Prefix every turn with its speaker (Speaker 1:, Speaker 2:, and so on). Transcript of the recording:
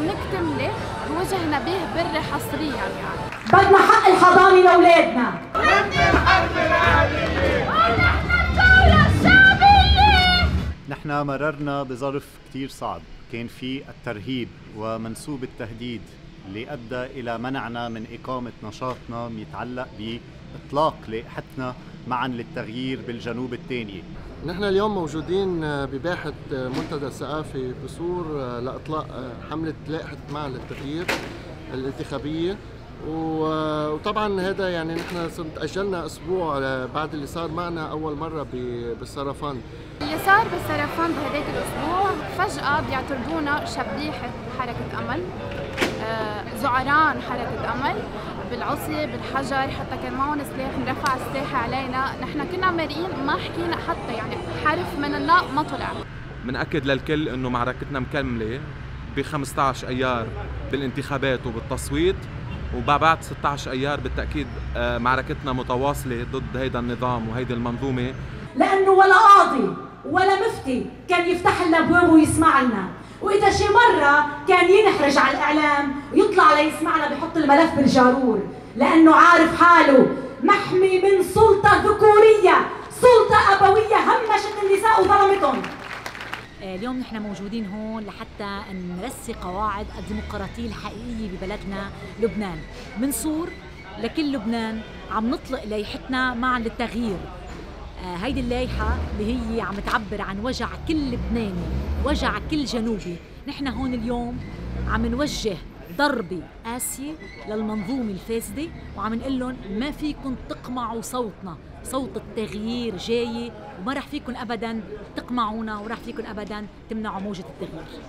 Speaker 1: عم نكتمله نبيه بري حصريا يعني.
Speaker 2: بدنا حق
Speaker 1: الدولة الشعبية
Speaker 3: نحن مررنا بظرف كتير صعب. كان في الترهيب ومنسوب التهديد. اللي أدى إلى منعنا من إقامة نشاطنا يتعلق بإطلاق لائحتنا معا للتغيير بالجنوب الثانية
Speaker 4: نحن اليوم موجودين بباحة منتدى الثقافي بصور لإطلاق حملة لائحة معا للتغيير الانتخابية. وطبعا هذا يعني نحن أجلنا أسبوع بعد اللي صار معنا أول مرة بالسرفند
Speaker 1: اللي صار بالسرفند بهداك الأسبوع فجأة بيعتبرونا شبيحة حركة أمل. آه، زعران حركه امل بالعصي بالحجر حتى كان معهم سلاح انرفع السلاح علينا. نحن كنا مرئين ما حكينا حتى يعني حرف من الناء ما طلع.
Speaker 5: بنأكد للكل إنه معركتنا مكملة ب 15 أيار بالانتخابات وبالتصويت وبعد 16 أيار بالتأكيد آه، معركتنا متواصلة ضد هيدا النظام وهيدي المنظومة.
Speaker 2: لأنه ولا قاضي ولا مفتي كان يفتح لنا ابوابه ويسمع لنا وإذا شي مرة كان ينحرج على الإعلام ويطلع ليسمعنا بحط الملف بالجارور لأنه عارف حاله. محمي من سلطة ذكورية سلطة أبوية همشت النساء وظلمتهم
Speaker 6: آه، اليوم نحن موجودين هون لحتى نرسي قواعد الديمقراطية الحقيقية ببلدنا لبنان. من صور لكل لبنان عم نطلق لايحتنا معا للتغيير. هيدي اللايحة اللي هي عم تعبر عن وجع كل لبناني وجع كل جنوبي. نحن هون اليوم عم نوجه ضربة قاسية للمنظومة الفاسدة وعم نقول لهم ما فيكم تقمعوا صوتنا. صوت التغيير جاي وما رح فيكم ابدا تقمعونا ورح فيكم ابدا تمنعوا موجة التغيير.